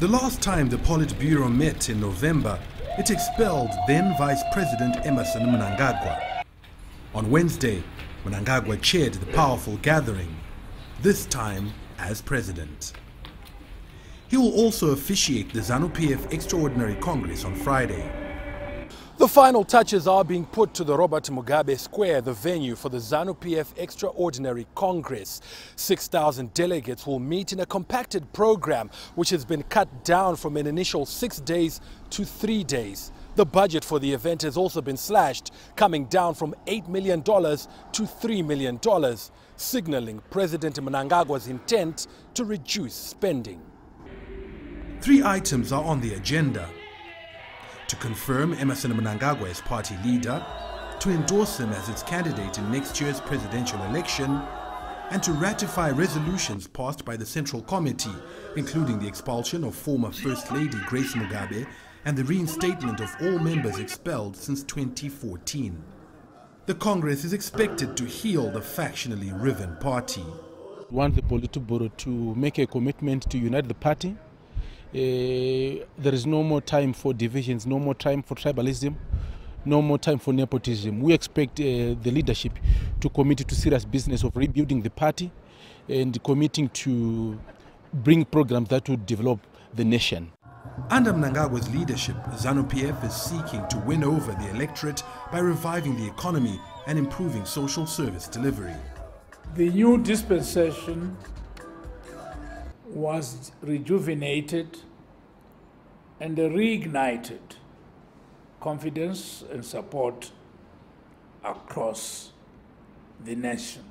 The last time the Politburo met in November, it expelled then Vice President Emmerson Mnangagwa. On Wednesday, Mnangagwa chaired the powerful gathering, this time as president. He will also officiate the ZANU-PF Extraordinary Congress on Friday. The final touches are being put to the Robert Mugabe Square, the venue for the ZANU-PF Extraordinary Congress. 6,000 delegates will meet in a compacted program which has been cut down from an initial six days to three days. The budget for the event has also been slashed, coming down from $8 million to $3 million, signaling President Mnangagwa's intent to reduce spending. Three items are on the agenda confirm Emmerson Mnangagwa as party leader, to endorse him as its candidate in next year's presidential election, and to ratify resolutions passed by the Central Committee, including the expulsion of former First Lady Grace Mugabe and the reinstatement of all members expelled since 2014. The Congress is expected to heal the factionally riven party. Want the Politburo to make a commitment to unite the party there is no more time for divisions, no more time for tribalism, no more time for nepotism. We expect uh, the leadership to commit to serious business of rebuilding the party and committing to bring programs that would develop the nation. Under Mnangagwa's leadership, ZANU-PF is seeking to win over the electorate by reviving the economy and improving social service delivery. The new dispensation was rejuvenated and reignited confidence and support across the nation.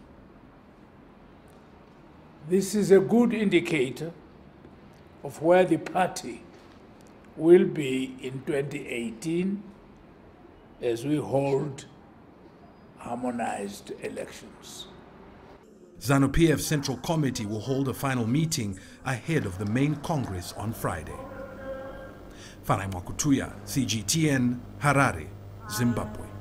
This is a good indicator of where the party will be in 2018 as we hold harmonized elections. ZANU-PF Central Committee will hold a final meeting ahead of the main Congress on Friday. Farai Mwakutuya, CGTN, Harare, Zimbabwe.